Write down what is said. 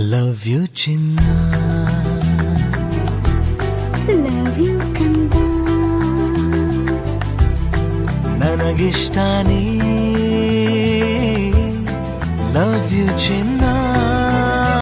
Love you, Chinna. Love you, Kanda. Nanagishtani. Love you, Chinna.